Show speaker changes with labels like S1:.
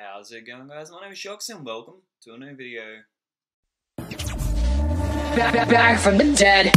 S1: How's it going guys? My name is Shockz and welcome to a new video.
S2: Back, back, back from the dead.